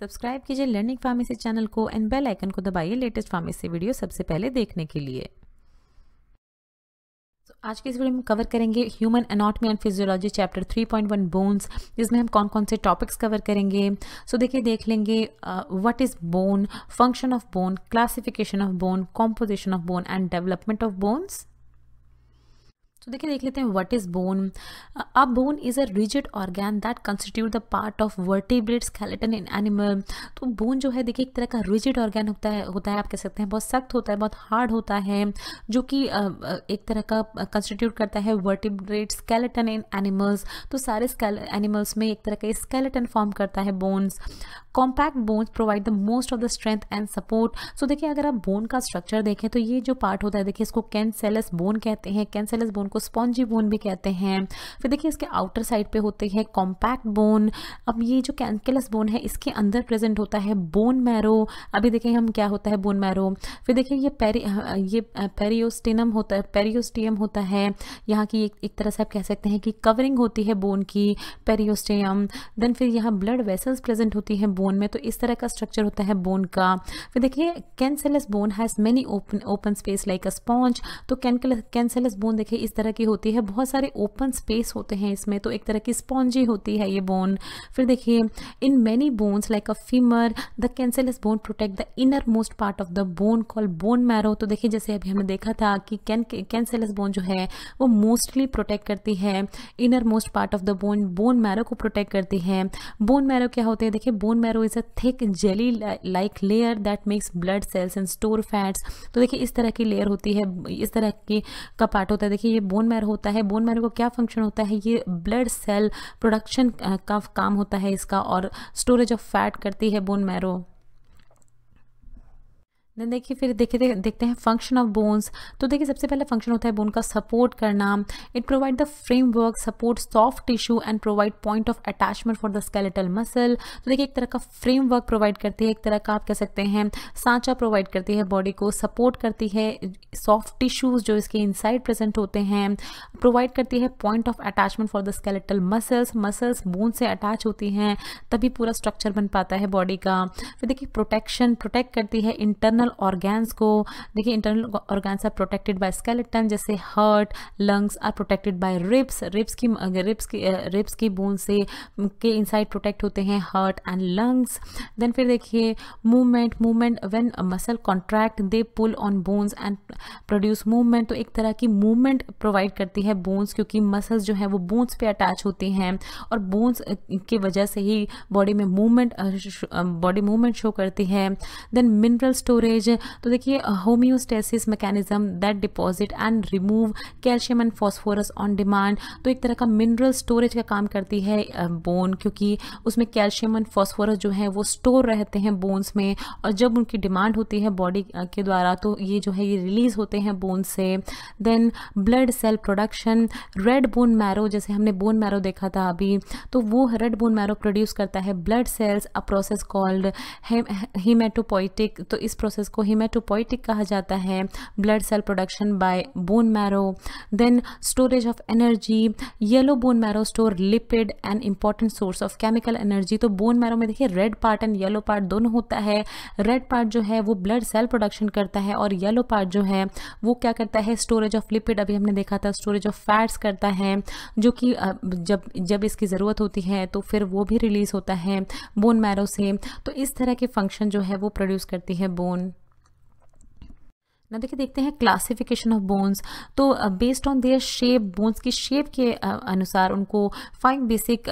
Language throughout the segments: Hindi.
सब्सक्राइब कीजिए लर्निंग फार्मेसी चैनल को एंड बेल आइकन को दबाइए लेटेस्ट फार्मेसी वीडियो सबसे पहले देखने के लिए। तो आज के इस वीडियो में कवर करेंगे human anatomy and physiology chapter 3.1 bones जिसमें हम कौन कौन से टॉपिक्स कवर करेंगे। सो so, देखिए देख लेंगे what is bone function of bone classification of bone composition of bone and development of bones तो देखिए देख लेते हैं what is bone a bone is a rigid organ that constitute the part of vertebrate skeleton in animal तो बोन जो है देखिए एक तरह का रिजिड ऑर्गैन होता है होता है, आप कह सकते हैं, बहुत सख्त होता है, बहुत हार्ड होता है, जो कि एक तरह का कंस्टिट्यूट करता है वर्टिब्रेट स्केलेटन इन एनिमल्स तो सारे एनिमल्स में एक तरह का स्केलेटन फॉर्म करता है bones compact bones provide the most of the strength and support so देखिए अगर आप बोन का स्ट्रक्चर देखें तो ये जो पार्ट होता है, देखिए इसको कैंसेलस बोन कहते हैं। कैंसेलस बोन को स्पॉन्जी बोन भी कहते हैं। फिर देखिए इसके आउटर साइड पे होते हैं कॉम्पैक्ट बोन। अब ये जो कैंकेलस बोन है इसके अंदर प्रेजेंट होता है बोन मैरो। अभी देखें हम क्या होता है बोन मैरो। फिर देखिए ये पेरी ये पेरियोस्टिनम होता है पेरियोस्टियम होता है। यहाँ की एक, एक तरह से आप कह सकते हैं कि कवरिंग होती है बोन की पेरियोस्टियम। देन फिर यहाँ ब्लड वेसल्स प्रेजेंट होती हैं बोन में तो इस तरह का स्ट्रक्चर होता है बोन का। फिर देखिए cancellous bone has many open open space like a sponge. तो कैंसेलस बोन देखिए इस तरह की होती है, बहुत सारे ओपन स्पेस होते हैं इसमें तो एक तरह की स्पॉन्जी होती है ये बोन फिर देखिए in many bones like a femur the cancellous bone protect the inner most part of the bone call bone marrow तो देखिए, जैसे अभी हमने देखा था कि कैन कैंसेलस बोन जो है, वो मोस्टली प्रोटेक्ट करती है inner most part of the bone bone marrow को प्रोटेक्ट करती है। बोन मैरो क्या होते हैं? देखिए bone marrow is a thick jelly like layer that makes blood cells and store fats तो देखिए, इस तरह की लेयर होती है, इस तरह की का पार्ट होता है। देखिए, ये बोन मैरो होता है बोन मैरो को क्या फ़ंक्शन होता है? ये ब्लड सेल प्रोडक्शन का काम होता है इसका और स्टोरेज ऑफ़ फैट करती है बोन मैरो देन देखिए फिर देखिए देखते हैं फ़ंक्शन ऑफ़ बोन्स तो देखिए सबसे पहले फ़ंक्शन होता है बोन का सपोर्ट करना. It provide the framework support soft tissue and provide point of attachment for the skeletal muscle तो देखिए एक तरह का फ्रेमवर्क प्रोवाइड करती है, एक तरह का आप कह सकते हैं सांचा प्रोवाइड करती है बॉडी को सपोर्ट करती है सॉफ्ट टिश्यूज जो इसके इनसाइड प्रेजेंट होते हैं. प्रोवाइड करती है point of attachment for the skeletal muscles muscles bone से अटैच होती हैं, तभी पूरा स्ट्रक्चर बन पाता है बॉडी का. फिर देखिए प्रोटेक्शन प्रोटेक्ट करती है इंटरनल ऑर्गेन्स को, देखिए internal organs are protected by skeleton जैसे heart lungs are protected by ribs ribs की रिब्स की रिब्स की बोन से के इनसाइड प्रोटेक्ट होते हैं हार्ट एंड लंग्स देन फिर देखिए movement movement when muscle contract they pull on bones and produce movement तो एक तरह की मूवमेंट प्रोवाइड करती है बोन्स क्योंकि मसल्स जो है वो बोन्स पे अटैच होती हैं और बोन्स की वजह से ही बॉडी में मूवमेंट बॉडी मूवमेंट शो करती है. देन मिनरल स्टोरेज तो देखिए homeostasis mechanism that deposit and remove calcium and phosphorus on demand तो एक तरह का मिनरल स्टोरेज का काम करती है बोन क्योंकि उसमें कैल्शियम एंड फॉस्फोरस जो है, वो स्टोर रहते हैं बोन्स में, और जब उनकी डिमांड होती है बॉडी के द्वारा तो ये जो है, ये रिलीज़ होते हैं बोन से. Then blood cell production red bone marrow जैसे हमने बोन मैरो देखा था अभी तो वो रेड बोन मैरो प्रोड्यूस करता है blood cells a process called hematopoietic तो इस प्रोसेस को हिमेटोपोइटिक कहा जाता है blood cell production by bone marrow then storage of energy yellow bone marrow store lipid and important source of chemical energy तो बोन मैरो में देखिए red part and yellow part दोनों होता है। रेड पार्ट जो है, वो ब्लड सेल प्रोडक्शन करता है और येलो पार्ट जो है, वो क्या करता है? स्टोरेज ऑफ़ लिपिड अभी हमने देखा था स्टोरेज ऑफ़ फैट्स करता है, जो कि जब जब इसकी ज़रूरत होती है तो फिर वो भी रिलीज़ होता है बोन मैरो से। तो इस तरह के फ़ंक्शन जो है, वो प्रोड्यूस करती है बोन ना देखिए देखते हैं क्लासिफिकेशन ऑफ़ बोन्स तो based on their shape bones की शेप के अनुसार उनको फाइव बेसिक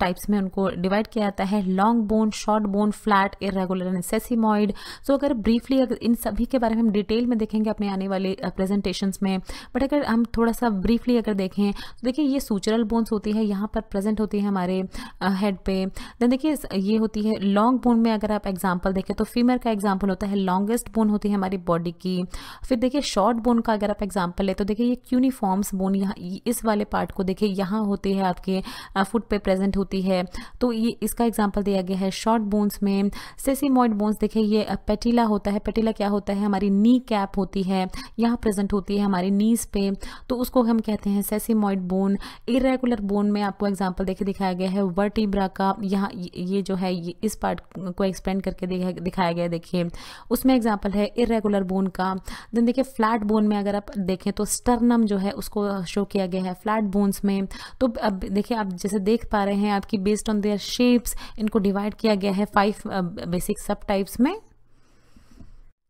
टाइप्स में उनको डिवाइड किया जाता है. Long bone short bone flat irregular and sesamoid so अगर ब्रीफली अगर इन सभी के बारे में हम डिटेल में देखेंगे अपने आने वाले प्रेजेंटेशन uh, में बट अगर हम थोड़ा सा ब्रीफली अगर देखें तो देखिए ये सूचरल बोन्स होती है यहाँ पर प्रेजेंट होती है हमारे हेड पे. देन देखिए ये होती है लॉन्ग बोन में अगर आप एग्ज़ाम्पल देखें तो फीमेल का एग्ज़ाम्पल होता है लॉन्गेस्ट बोन होती है हमारी बॉडी की. फिर देखिए शॉर्ट बोन का अगर आप एग्ज़ाम्पल ले तो देखिए, ये क्यूनिफॉर्म्स बोन यहाँ इस वाले पार्ट को देखिए, यहाँ होती है आपके फुट पे प्रेजेंट होती है। तो ये, इसका एग्ज़ाम्पल दिया गया है शॉर्ट बोन्स में। सेसीमॉइड बोन्स देखिए, ये पेटिला होता है। पेटिला क्या होता है? हमारी नी कैप होती है। यहाँ प्रेजेंट होती है हमारी नीज पे। तो उसको हम कहते हैं सेसीमॉइड बोन इरेगुलर बोन में आपको एग्ज़ाम्पल देखिए, दिखाया गया है वर्टिब्रा का। यहाँ, ये जो है, ये, इस पार्ट को एक्सप्लेन करके दिखाया गया देखिए। उसमें एग्ज़ाम्पल है इरेगुलर बोन का। देन देखिए फ्लैट बोन में अगर आप देखें तो स्टर्नम जो है, उसको शो किया गया है फ्लैट बोन्स में। तो अब देखिए, आप जैसे देख पा रहे हैं, आपकी बेस्ड ऑन देयर शेप्स इनको डिवाइड किया गया है फाइव बेसिक सब टाइप्स में।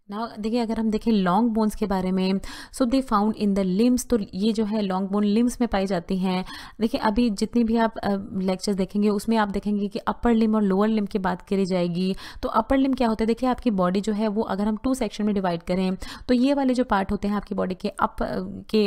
ना देखिए, अगर हम देखें लॉन्ग बोन्स के बारे में so they found in the limbs तो ये जो है लॉन्ग बोन लिम्स में पाई जाती हैं। देखिए, अभी जितनी भी आप लेक्चर्स देखेंगे, उसमें आप देखेंगे कि अपर लिम और लोअर लिम की बात करी जाएगी। तो अपर लिम क्या होता है? देखिए, आपकी बॉडी जो है वो अगर हम टू सेक्शन में डिवाइड करें तो ये वाले जो पार्ट होते हैं आपकी बॉडी के अप के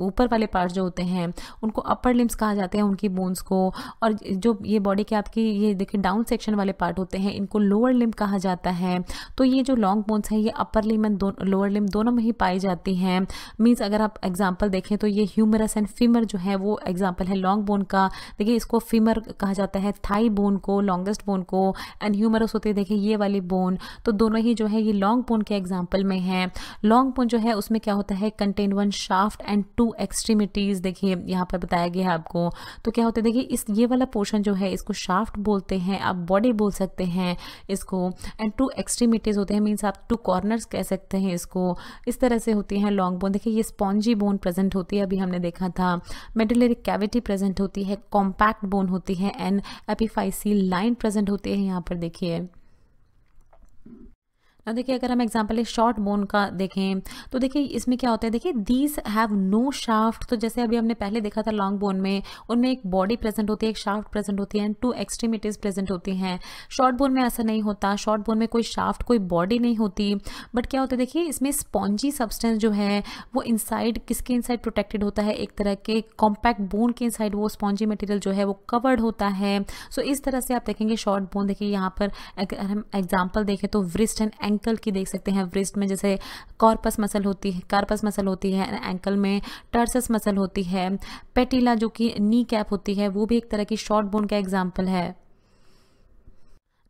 ऊपर वाले पार्ट जो होते हैं, उनको अपर लिम्स कहा जाते हैं उनकी बोन्स को। और जो ये बॉडी के आपकी, ये देखिए डाउन सेक्शन वाले पार्ट होते हैं, इनको लोअर लिम कहा जाता है। तो ये जो लॉन्ग बोन्स बोन्स हैं, ये upper limb and lower limb दोनों में ही पाई जाती हैं। मीन्स अगर आप एग्ज़ाम्पल देखें तो ये ह्यूमरस एंड फीमर जो है, वो एग्ज़ाम्पल है लॉन्ग बोन का। देखिए, इसको फीमर कहा जाता है थाई बोन को लॉन्गेस्ट बोन को एंड ह्यूमरस होती देखिए, ये वाली बोन तो दोनों ही जो है, ये लॉन्ग बोन के एग्ज़ाम्पल में है। लॉन्ग बोन जो है, उसमें क्या होता है contain one shaft and two extremities देखिए, यहाँ पर बताया गया है आपको। तो क्या होता है, देखिए, इस, ये वाला पोर्शन जो है, इसको शाफ्ट बोलते हैं, आप बॉडी बोल सकते हैं इसको। एंड टू एक्सट्रीमिटीज़ होते हैं मीन्स आप टू कॉर्नर्स कह सकते हैं इसको। इस तरह से होती हैं लॉन्ग बोन देखिए, ये स्पॉन्जी बोन प्रेजेंट होती है, अभी हमने देखा था। मेडुलरी कैविटी प्रेजेंट होती है कॉम्पैक्ट बोन होती है एंड एपिफाइसी लाइन प्रेजेंट होती है यहाँ पर, देखिए। अब देखिए अगर हम एग्ज़ाम्पल शॉर्ट बोन का देखें तो देखिए इसमें क्या होता है? देखिए दीज हैव नो शाफ्ट तो जैसे अभी हमने पहले देखा था लॉन्ग बोन में उनमें एक बॉडी प्रेजेंट होती है एक शाफ्ट प्रेजेंट होती है एंड टू एक्सट्रीमिटीज प्रेजेंट होती हैं। शॉर्ट बोन में ऐसा नहीं होता। शॉर्ट बोन में कोई शाफ्ट कोई बॉडी नहीं होती। बट क्या होता है? देखिए इसमें स्पॉन्जी सब्सटेंस जो है वो इनसाइड किसके इनसाइड प्रोटेक्टेड होता है? एक तरह के कॉम्पैक्ट बोन के इनसाइड वो स्पॉन्जी मटेरियल जो है वो कवर्ड होता है। सो so, इस तरह से आप देखेंगे शॉर्ट बोन देखिए यहाँ पर अगर हम एग्ज़ाम्पल देखें तो व्रिस्ट एंड एंकल की देख सकते हैं व्रिस्ट में जैसे कॉर्पस मसल होती है कार्पस मसल होती है एंकल में टर्सस मसल होती है पेटिला जो कि नी कैप होती है, वो भी एक तरह की शॉर्ट बोन का एग्ज़ाम्पल है।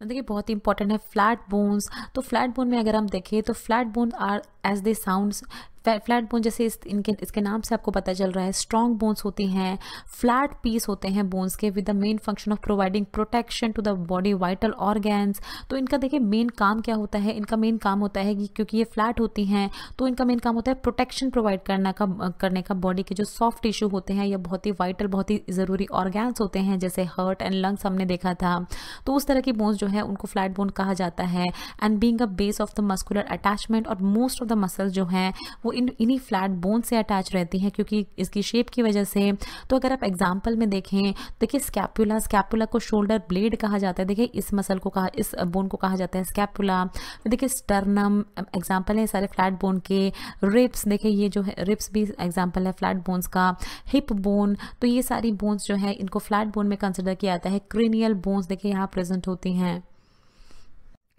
देखिए, बहुत ही इंपॉर्टेंट है फ्लैट बोन्स तो फ्लैट बोन में अगर हम देखें तो flat bone are as they sounds flat bone जैसे इस, इनके, इसके नाम से आपको पता चल रहा है स्ट्रॉन्ग बोन्स होती हैं फ्लैट पीस होते हैं बोन्स के with the main function of providing protection to the body vital organs तो इनका देखिए मेन काम क्या होता है? इनका मेन काम होता है कि क्योंकि ये फ्लैट होती हैं तो इनका मेन काम होता है प्रोटेक्शन प्रोवाइड करना का, करने का बॉडी के जो सॉफ्ट टिश्यू होते हैं या बहुत ही वाइटल बहुत ही ज़रूरी ऑर्गेन्स होते हैं, जैसे हर्ट एंड लंग्स हमने देखा था. तो उस तरह की बोन्स जो है, उनको फ्लैट बोन कहा जाता है. And being a base of the muscular attachment और मोस्ट ऑफ़ द मसल्स जो हैं, वो इन, इन्हीं फ्लैट बोन से अटैच रहती हैं क्योंकि इसकी शेप की वजह से। तो अगर आप एग्ज़ाम्पल में देखें, देखिए स्कैपुला स्कैपुला को शोल्डर ब्लेड कहा जाता है। देखिए इस मसल को कहा, इस बोन को कहा जाता है स्कैपुला देखिए स्टर्नम एग्ज़ाम्पल है सारे फ्लैट बोन के। रिप्स देखिए ये जो है रिप्स भी एग्ज़ाम्पल है फ्लैट बोन्स का। हिप बोन तो ये सारी बोन्स जो है, इनको फ्लैट बोन में कंसिडर किया जाता है। क्रीनियल बोन्स देखिए यहाँ प्रेजेंट होती हैं।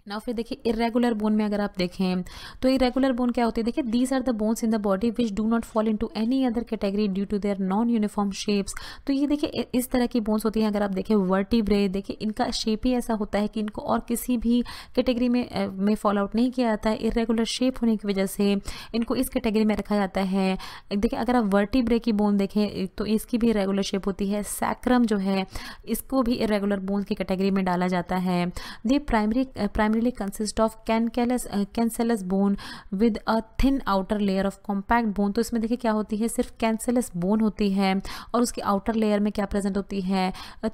ना फिर देखिए इरेगुलर बोन में अगर आप देखें तो इरेगुलर बोन क्या होती है? देखिए these are the bones in the body which do not fall into any other category due to their non uniform shapes तो ये देखिए इस तरह की बोन्स होती हैं। अगर आप देखें वर्टिब्रे देखिए, इनका शेप ही ऐसा होता है कि इनको और किसी भी कैटेगरी में में फॉल आउट नहीं किया जाता है। इरेगुलर शेप होने की वजह से इनको इस कैटेगरी में रखा जाता है। देखिए, अगर आप वर्टिब्रे की बोन देखें तो इसकी भी इरेगुलर शेप होती है। सैक्रम जो है, इसको भी इरेगुलर बोन्स की कैटेगरी में डाला जाता है। The primary primary primarily consist of cancellous uh, cancellous bone with a thin outer layer of compact bone. तो इसमें देखिए क्या होती है? सिर्फ़ कैंसलस बोन होती है और उसकी आउटर लेयर में क्या प्रेजेंट होती है?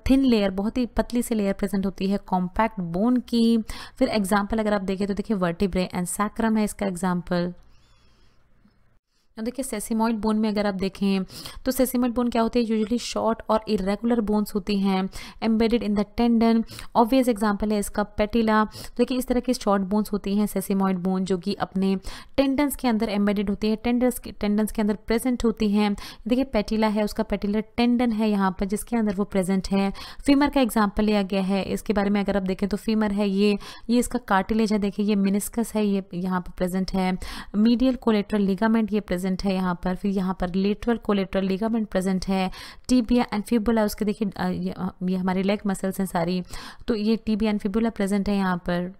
थिन लेयर बहुत ही पतली सी लेयर प्रेजेंट होती है कॉम्पैक्ट बोन की। फिर एग्ज़ाम्पल अगर आप देखें तो देखिए वर्टिब्रे एंड सैक्रम है इसका एग्ज़ाम्पल देखिए सेसिमॉइड बोन में अगर आप देखें तो सेसिमॉइड बोन क्या होती है? यूजुअली शॉर्ट और इरेगुलर बोन्स होती हैं embedded in the tendon obvious example है इसका पेटिला तो देखिए इस तरह की शॉर्ट बोन्स होती हैं सेसिमॉइड बोन, जो कि अपने टेंडन्स के अंदर एम्बेडेड होती है टेंडन्स टेंडन्स के अंदर प्रेजेंट होती हैं। देखिए पेटिला है, उसका पेटिलर टेंडन है यहाँ पर, जिसके अंदर वो प्रेजेंट है। फीमर का एग्ज़ाम्पल लिया गया है, इसके बारे में अगर आप देखें तो फीमर है ये ये इसका कार्टिलेज है, देखिए ये मिनिस्कस है, ये यहाँ पर प्रेजेंट है। मीडियल कोलेट्रल लिगामेंट ये प्रेजेंट प्रेजेंट है यहाँ पर। फिर यहाँ पर लेटरल कोलेट्रल लिगामेंट प्रेजेंट है। टीबिया एंड फिबुला उसके देखिए ये हमारे लेग मसल्स हैं सारी। तो ये टीबिया एंड फिबुला प्रेजेंट है यहाँ पर।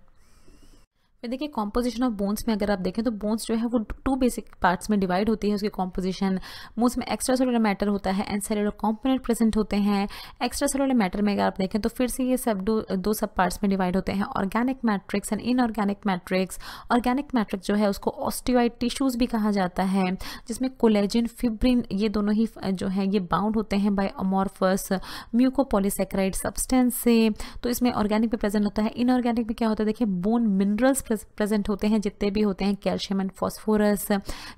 देखिए कॉम्पोजिशन ऑफ़ बोन्स में अगर आप देखें तो बोन्स जो है वो टू बेसिक पार्ट्स में डिवाइड होती है उसकी कॉम्पोजिशन बोन्स में एक्स्ट्रा सेलुलर मैटर होता है एंड सेलुलर कॉम्पोनेंट प्रेजेंट होते हैं. एक्स्ट्रा सेलुलर मैटर में अगर आप देखें तो फिर से ये सब दो दो सब पार्ट्स में डिवाइड होते हैं. Organic matrix and inorganic matrix organic matrix जो है उसको ऑस्टिवाइड टिश्यूज़ भी कहा जाता है, जिसमें कोलेजिन फिब्रिन ये दोनों ही जो है ये बाउंड होते हैं बाय अमोरफस म्यूकोपोलिसेक्राइड सब्सटेंस से. तो इसमें ऑर्गेनिक भी प्रेजेंट होता है इनऑर्गेनिक में क्या होता है? देखिए बोन मिनरल्स प्रेजेंट होते हैं, जितने भी होते हैं, कैल्शियम एंड फॉस्फोरस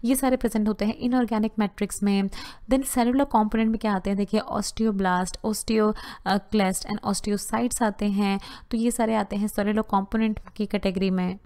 ये सारे प्रेजेंट होते हैं इनऑर्गेनिक मैट्रिक्स में। देन सेलुलर कॉम्पोनेंट में क्या आते हैं? देखिए osteoblast osteoclast and osteocytes आते हैं। तो ये सारे आते हैं सेलुलर कॉम्पोनेंट की कैटेगरी में।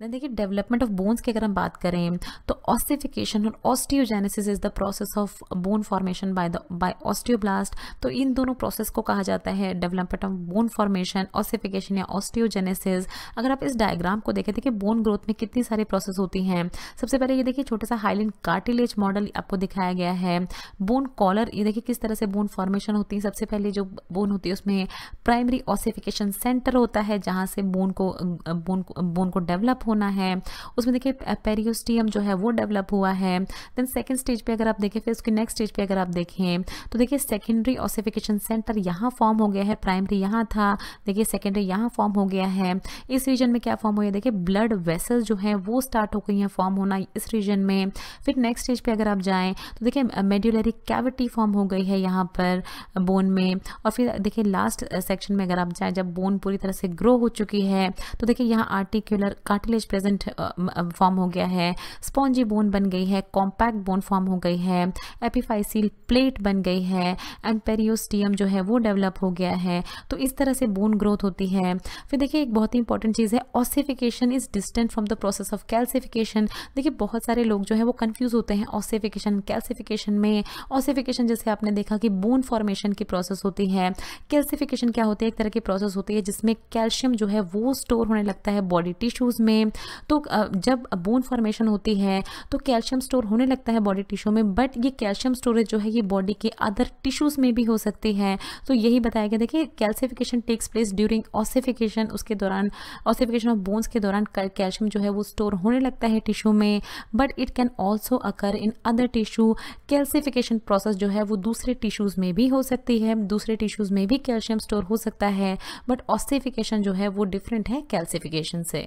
देन देखिए डेवलपमेंट ऑफ़ बोन्स की अगर हम बात करें तो ऑस्टिफिकेशन और osteogenesis is the process of bone formation by the by osteoblast तो इन दोनों प्रोसेस को कहा जाता है development of bone formation ossification या ऑस्टियोजेनेसिस अगर आप इस डायग्राम को देखें, देखिए बोन ग्रोथ में कितनी सारी प्रोसेस होती हैं। सबसे पहले ये देखिए, छोटा सा हाईलिन कार्टिलेज मॉडल आपको दिखाया गया है। बोन कॉलर ये देखिए, किस तरह से बोन फॉर्मेशन होती है। सबसे पहले जो बोन होती है, उसमें प्राइमरी ऑसिफिकेशन सेंटर होता है, जहाँ से बोन को बोन को बोन को डेवलप होना है। उसमें देखिए पेरियोस्टियम जो है, वो डेवलप हुआ है। देन सेकेंड स्टेज पे अगर आप देखें, फिर उसके नेक्स्ट स्टेज पे अगर आप देखें तो देखिए सेकेंडरी ऑसिफिकेशन सेंटर यहाँ फॉर्म हो गया है प्राइमरी यहाँ था, देखिए सेकेंडरी यहाँ फॉर्म हो गया है। इस रीजन में क्या फॉर्म हो? गया देखिए ब्लड वेसल जो है, वो स्टार्ट हो गई है फॉर्म होना इस रीजन में। फिर नेक्स्ट स्टेज पे अगर आप जाएँ तो देखिए मेड्यूलरी कैविटी फॉर्म हो गई है यहाँ पर बोन में। और फिर देखिए लास्ट सेक्शन में अगर आप जाएँ, जब बोन पूरी तरह से ग्रो हो चुकी है तो देखिए, यहाँ articular cartilage cartilage present form हो गया है स्पॉन्जी बोन बन गई है कॉम्पैक्ट बोन फॉर्म हो गई है एपिफाइसिल प्लेट बन गई है एंड पेरियोस्टियम जो है वो डेवलप हो गया है। तो इस तरह से बोन ग्रोथ होती है। फिर देखिए, एक बहुत ही इंपॉर्टेंट चीज़ है ossification is distant from the process of calcification देखिए, बहुत सारे लोग जो है वो कंफ्यूज होते हैं ऑसिफिकेशन कैल्सिफिकेशन में। ऑसिफिकेशन जैसे आपने देखा कि बोन फॉर्मेशन की प्रोसेस होती है। कैल्सिफिकेशन क्या होती है? एक तरह की प्रोसेस होती है जिसमें कैल्शियम जो है वो स्टोर होने लगता है बॉडी टिश्यूज़ में। तो जब बोन फॉर्मेशन होती है तो कैल्शियम स्टोर होने लगता है बॉडी टिश्यू में, बट ये कैल्शियम स्टोरेज जो है, ये बॉडी के अदर टिश्यूज़ में भी हो सकती है। तो यही बताया गया, देखिए, calcification takes place during ossification उसके दौरान ऑसिफिकेशन ऑफ़ बोन्स के दौरान कैल्शियम जो है, वो स्टोर होने लगता है टिश्यू में, but it can also occur in other tissue calcification process जो है, वो दूसरे टिश्यूज़ में भी हो सकती है, दूसरे टिश्यूज़ में भी कैल्शियम स्टोर हो सकता है, बट ऑसिफिकेशन जो है, वो डिफरेंट है कैल्सिफिकेशन से।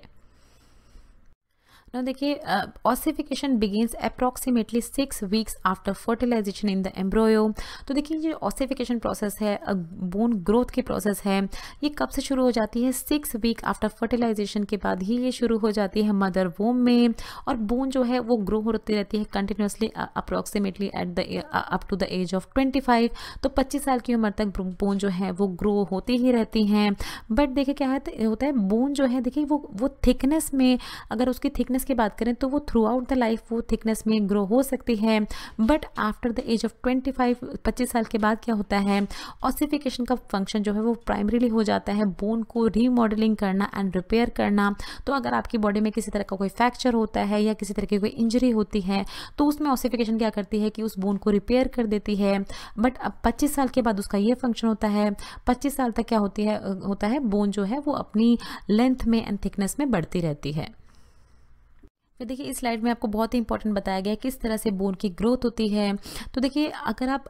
Now, देखिए ossification begins approximately six weeks after fertilization in the embryo तो देखिए, ये ऑसिफिकेशन प्रोसेस है बोन ग्रोथ की प्रोसेस है। ये कब से शुरू हो जाती है? सिक्स वीक आफ्टर फर्टिलाइजेशन के बाद ही ये शुरू हो जाती है मदर वोम में। और बोन जो है, वो ग्रो होती रहती है continuously approximately at the up to the age of twenty five तो पच्चीस साल की उम्र तक बोन जो है, वो ग्रो होती ही रहती हैं। बट देखिए, क्या है, होता है बोन जो है, देखिए, वो वो थिकनेस में, अगर उसकी थिकनेस थिकनेस की बात करें तो वो थ्रू आउट द लाइफ वो थिकनेस में ग्रो हो सकती है। But after the age of twenty five पच्चीस साल के बाद क्या होता है? ऑसिफिकेशन का फ़ंक्शन जो है वो प्राइमरीली हो जाता है। बोन को रीमॉडलिंग करना एंड रिपेयर करना। तो अगर आपकी बॉडी में किसी तरह का कोई फ्रैक्चर होता है या किसी तरह की कोई इंजरी होती है तो उसमें ऑसिफिकेशन क्या करती है कि उस बोन को रिपेयर कर देती है। बट अब पच्चीस साल के बाद उसका ये फ़ंक्शन होता है। पच्चीस साल तक क्या होती है? होता है बोन जो है वो अपनी लेंथ में एंड थिकनेस में बढ़ती रहती है। फिर देखिए, इस स्लाइड में आपको बहुत ही इंपॉर्टेंट बताया गया है किस तरह से बोन की ग्रोथ होती है। तो देखिए, अगर आप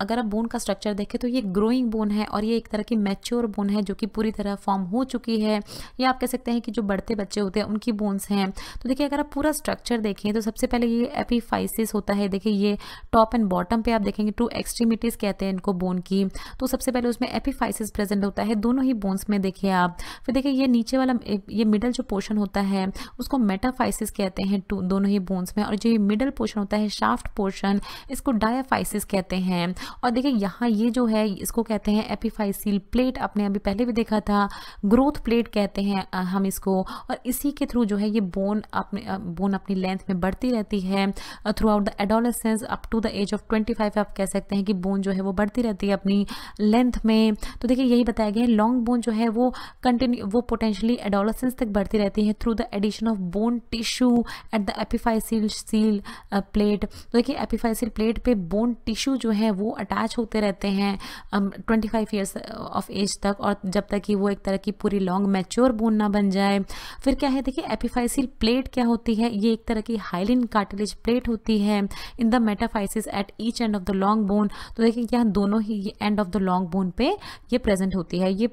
अगर आप बोन का स्ट्रक्चर देखें तो ये ग्रोइंग बोन है और ये एक तरह की मैच्योर बोन है जो कि पूरी तरह फॉर्म हो चुकी है। या आप कह सकते हैं कि जो बढ़ते बच्चे होते हैं, उनकी बोन्स हैं। तो देखिए, अगर आप पूरा स्ट्रक्चर देखें तो सबसे पहले ये एपीफाइसिस होता है। देखिए, ये टॉप एंड बॉटम पे आप देखेंगे टू एक्सट्रीमिटीज़ कहते हैं इनको बोन की। तो सबसे पहले उसमें एपीफाइसिस प्रेजेंट होता है। दोनों ही बोन्स में देखिए आप। फिर देखिए, ये नीचे वाला, ये मिडल जो पोर्शन होता है, उसको मेटाफाइसिस कहते रहते हैं दोनों ही बोन्स में और जो ये मिडल पोर्शन होता है शाफ्ट पोर्शन इसको डायाफाइसिस कहते हैं। और देखिए, यहाँ ये जो है, इसको कहते हैं एपीफाइसिल प्लेट आपने अभी पहले भी देखा था ग्रोथ प्लेट कहते हैं हम इसको। और इसी के थ्रू जो है, ये बोन अपने बोन अपनी लेंथ में बढ़ती रहती है throughout the adolescence up to the age of twenty five आप कह सकते हैं कि बोन जो है, वो बढ़ती रहती है अपनी लेंथ में। तो देखिए, यही बताया गया है लॉन्ग बोन जो है, वो कंटिन्यू वो पोटेंशली एडोलेसेंस तक बढ़ती रहती है through the addition of bone tissue at the epiphyseal seal plate तो देखिए एपिफाइसिल प्लेट पे बोन टिश्यू जो है, वो अटैच होते रहते हैं twenty five years of age तक और जब तक कि वो एक तरह की पूरी लॉन्ग मैच्योर बोन ना बन जाए। फिर क्या है, देखिए एपिफाइसिल प्लेट क्या होती है? ये एक तरह की हाइलिन कार्टिलेज प्लेट होती है in the metaphysis at each end of the long bone तो देखिए, यहाँ दोनों ही end of the long bone पे ये प्रेजेंट होती है। ये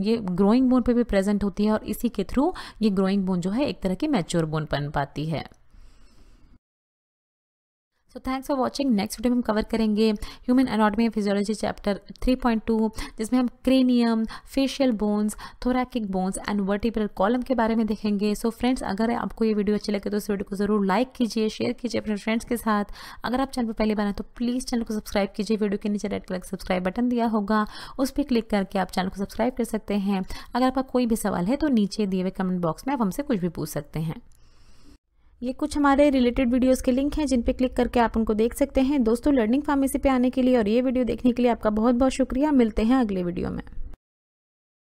ये ग्रोइंग बोन पे भी प्रेजेंट होती है और इसी के थ्रू ये ग्रोइंग बोन जो है, एक तरह की मैच्योर बोन बन पाती है। So thanks for watching next video में हम कवर करेंगे human anatomy and physiology chapter 3.2 जिसमें हम cranium facial bones thoracic bones and vertebral column के बारे में देखेंगे। सो so फ्रेंड्स अगर आपको ये वीडियो अच्छी लगे तो इस वीडियो को ज़रूर लाइक कीजिए शेयर कीजिए अपने फ्रेंड्स के साथ। अगर आप चैनल पर पहली हैं तो प्लीज़ चैनल को सब्सक्राइब कीजिए। वीडियो के नीचे रेड कलर सब्सक्राइब बटन दिया होगा, उस पर क्लिक करके आप चैनल को सब्सक्राइब कर सकते हैं। अगर आपका कोई भी सवाल है तो नीचे दिए हुए कमेंट बॉक्स में आप हमसे कुछ भी पूछ सकते हैं। ये कुछ हमारे रिलेटेड वीडियोस के लिंक हैं, जिन पे क्लिक करके आप उनको देख सकते हैं। दोस्तों लर्निंग फार्मेसी पे आने के लिए और ये वीडियो देखने के लिए आपका बहुत बहुत शुक्रिया। मिलते हैं अगले वीडियो में।